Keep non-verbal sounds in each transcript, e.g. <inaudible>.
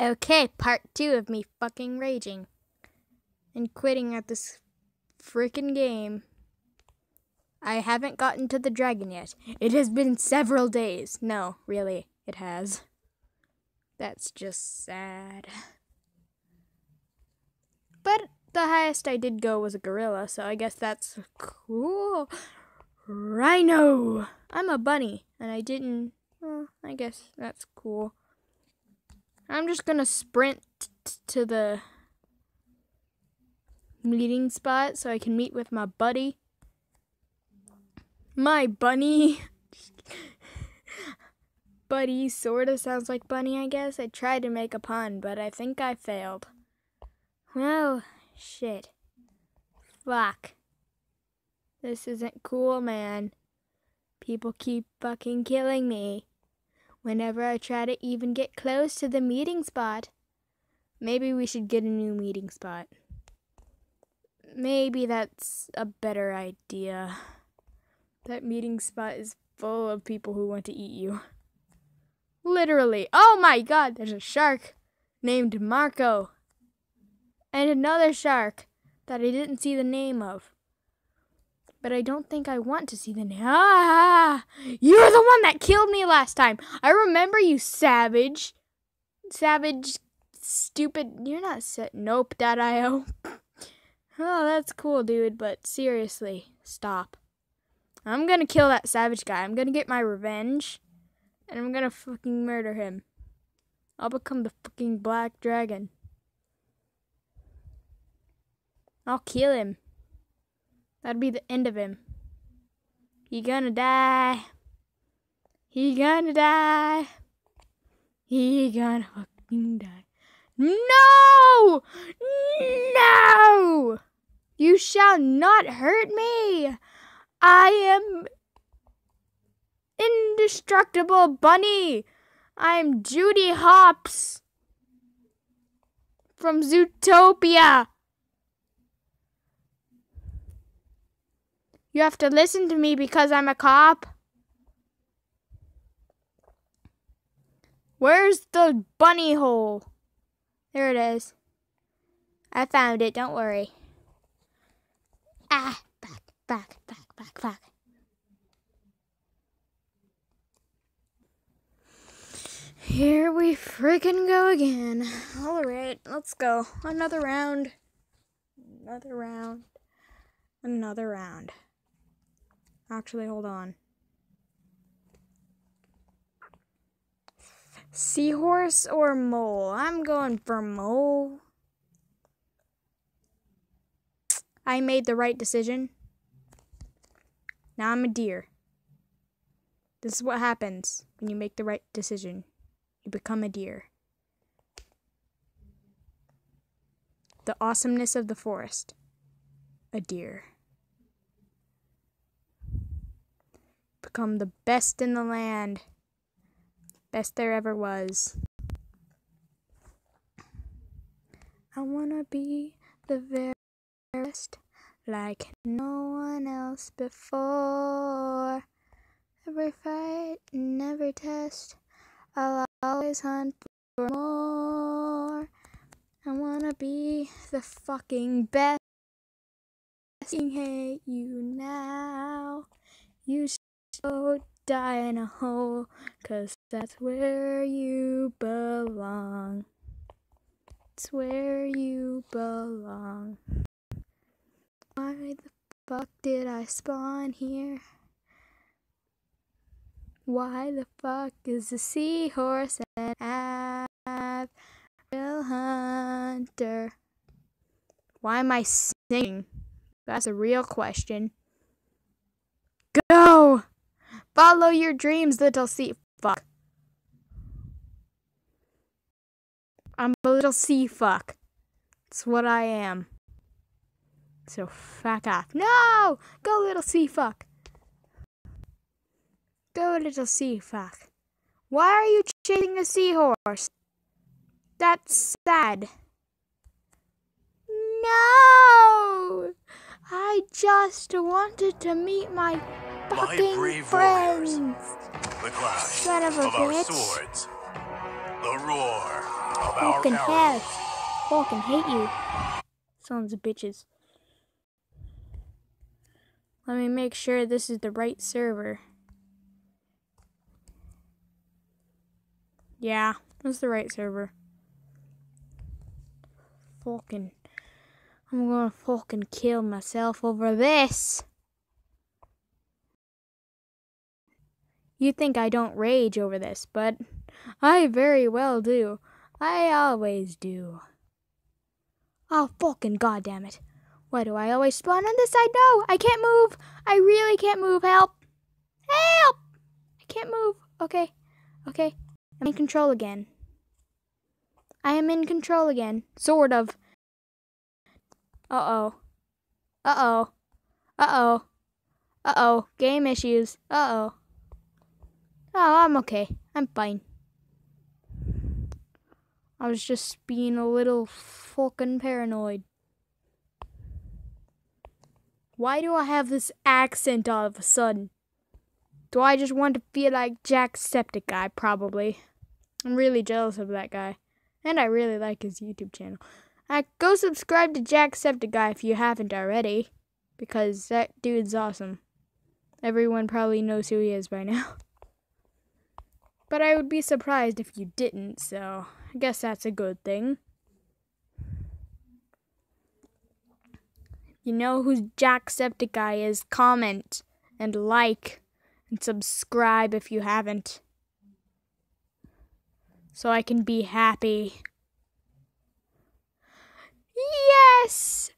Okay, part two of me fucking raging and quitting at this freaking game. I haven't gotten to the dragon yet. It has been several days. No, really, it has. That's just sad. But the highest I did go was a gorilla, so I guess that's cool. Rhino! I'm a bunny, and I didn't. Well, I guess that's cool. I'm just gonna sprint to the meeting spot so I can meet with my buddy. My bunny. <laughs> buddy sort of sounds like bunny, I guess. I tried to make a pun, but I think I failed. Well, shit. Fuck. This isn't cool, man. People keep fucking killing me whenever I try to even get close to the meeting spot. Maybe we should get a new meeting spot. Maybe that's a better idea. That meeting spot is full of people who want to eat you. Literally. Oh my god, there's a shark named Marco. And another shark that I didn't see the name of but I don't think I want to see the name. Ah! You're the one that killed me last time. I remember you, savage. Savage, stupid. You're not set. Nope.io. <laughs> oh, that's cool, dude, but seriously, stop. I'm gonna kill that savage guy. I'm gonna get my revenge, and I'm gonna fucking murder him. I'll become the fucking black dragon. I'll kill him. That'd be the end of him. He gonna die. He gonna die. He gonna fucking die. No! No! You shall not hurt me. I am indestructible bunny. I'm Judy Hopps from Zootopia. You have to listen to me because I'm a cop. Where's the bunny hole? There it is. I found it, don't worry. Ah, back, back, back, back, back. Here we freaking go again. Alright, let's go. Another round. Another round. Another round. Actually, hold on. Seahorse or mole? I'm going for mole. I made the right decision. Now I'm a deer. This is what happens when you make the right decision. You become a deer. The awesomeness of the forest. A deer. Become the best in the land. Best there ever was. I wanna be the very best, like no one else before. Every fight and every test, I'll always hunt for more. I wanna be the fucking best. I hate you now. You so die in a hole, cause that's where you belong. It's where you belong. Why the fuck did I spawn here? Why the fuck is a seahorse and Avril Hunter? Why am I singing? That's a real question. Go! Follow your dreams, little sea fuck. I'm a little sea fuck. That's what I am. So fuck off. No! Go little sea fuck. Go little sea fuck. Why are you chasing a seahorse? That's sad. No! I just wanted to meet my fucking my friends. The clash Son of, a of bitch. our swords. The roar of fucking hell. Fucking hate you. Sons of bitches. Let me make sure this is the right server. Yeah, that's the right server. Fucking. I'm gonna fucking kill myself over this. You think I don't rage over this, but I very well do. I always do. Oh, fucking goddamn it. Why do I always spawn on this side? No, I can't move. I really can't move. Help. Help. I can't move. Okay. Okay. I'm in control again. I am in control again. Sort of. Uh-oh. Uh-oh. Uh-oh. Uh-oh. Game issues. Uh-oh. Oh, I'm okay. I'm fine. I was just being a little fucking paranoid. Why do I have this accent all of a sudden? Do I just want to feel like Jacksepticeye? Probably. I'm really jealous of that guy. And I really like his YouTube channel. Uh, go subscribe to Jacksepticeye if you haven't already. Because that dude's awesome. Everyone probably knows who he is by now. <laughs> But I would be surprised if you didn't, so I guess that's a good thing. You know who Jacksepticeye is? Comment and like and subscribe if you haven't. So I can be happy. Yes!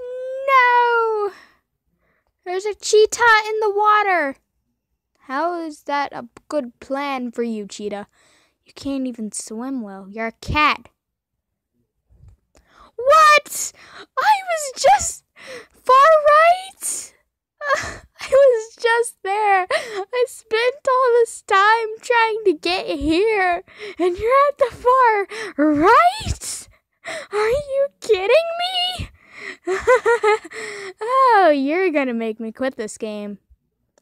No! There's a cheetah in the water! How is that a good plan for you, cheetah? You can't even swim well. You're a cat. What? I was just far right. <laughs> I was just there. I spent all this time trying to get here, and you're at the far right? Are you kidding me? <laughs> oh, you're gonna make me quit this game.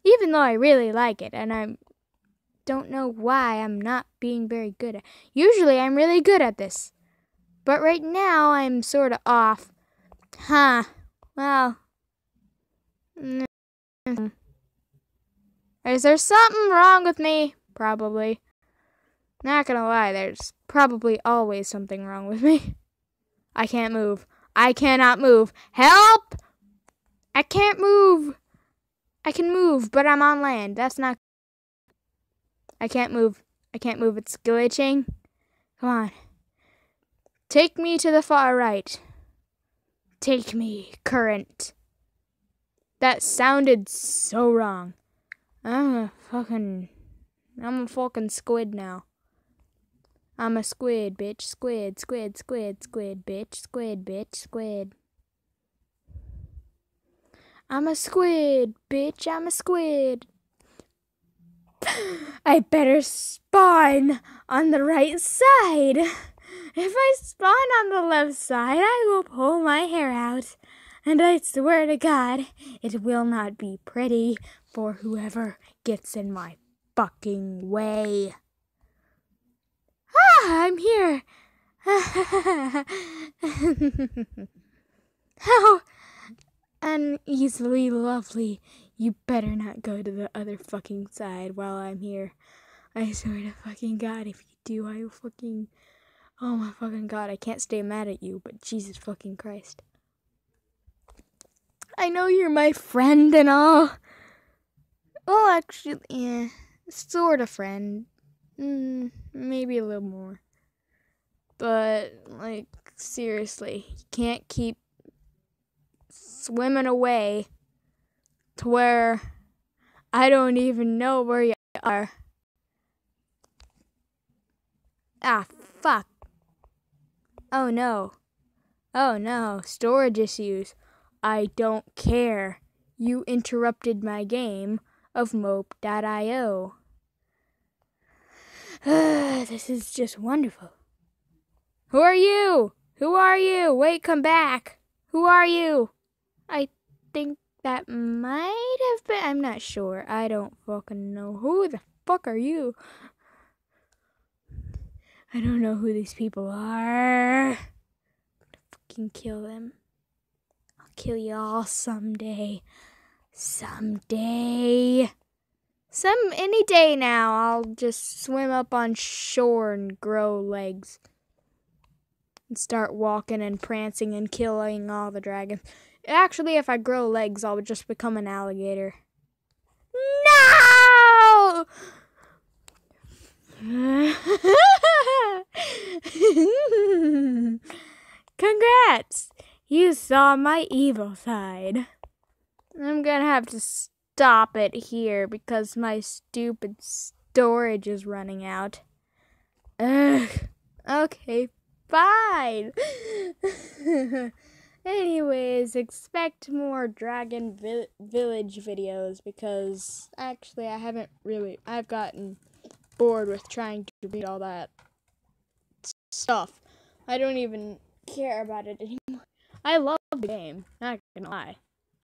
Even though I really like it, and I don't know why I'm not being very good at Usually I'm really good at this. But right now I'm sort of off. Huh. Well. Mm. Is there something wrong with me? Probably. Not gonna lie, there's probably always something wrong with me. I can't move. I cannot move. Help! I can't move. I can move, but I'm on land. That's not. I can't move. I can't move. It's glitching. Come on. Take me to the far right. Take me, current. That sounded so wrong. I'm a fucking. I'm a fucking squid now. I'm a squid, bitch. Squid, squid, squid, squid, bitch. Squid, bitch, squid. I'm a squid, bitch. I'm a squid. <sighs> I better spawn on the right side. If I spawn on the left side, I will pull my hair out. And I swear to God, it will not be pretty for whoever gets in my fucking way. Ah, I'm here. <laughs> How uneasily lovely. You better not go to the other fucking side while I'm here. I swear to fucking God, if you do, I will fucking. Oh my fucking God, I can't stay mad at you, but Jesus fucking Christ. I know you're my friend and all. Well, actually, yeah, sort of friend. Mm, maybe a little more. But, like, seriously, you can't keep swimming away to where I don't even know where you are. Ah, fuck. Oh no. Oh no, storage issues. I don't care. You interrupted my game of mope.io. <sighs> this is just wonderful. Who are you? Who are you? Wait, come back. Who are you? Think that might have been. I'm not sure. I don't fucking know. Who the fuck are you? I don't know who these people are. I'm gonna fucking kill them. I'll kill you all someday. Someday. Some any day now, I'll just swim up on shore and grow legs. And start walking and prancing and killing all the dragons. Actually, if I grow legs, I'll just become an alligator. No! <laughs> Congrats! You saw my evil side. I'm gonna have to stop it here because my stupid storage is running out. Ugh. Okay, fine. <laughs> Anyways, expect more Dragon Vi- Village videos because actually I haven't really I've gotten bored with trying to read all that stuff. I don't even care about it anymore. I love the game, not gonna lie.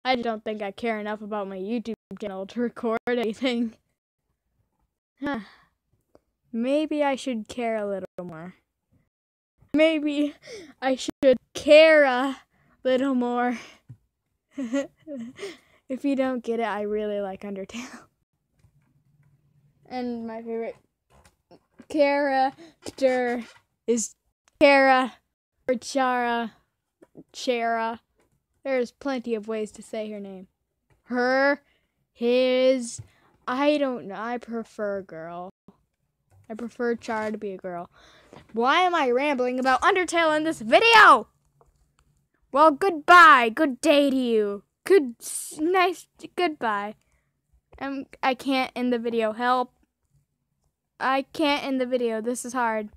I just don't think I care enough about my YouTube channel to record anything. Huh. Maybe I should care a little more. Maybe I should care a little more. <laughs> if you don't get it, I really like Undertale. And my favorite character is Kara or Chara. Chara. There's plenty of ways to say her name. Her, his, I don't know. I prefer girl. I prefer Chara to be a girl. Why am I rambling about Undertale in this video? Well, goodbye. Good day to you. Good, nice, goodbye. Um, I can't end the video. Help. I can't end the video. This is hard.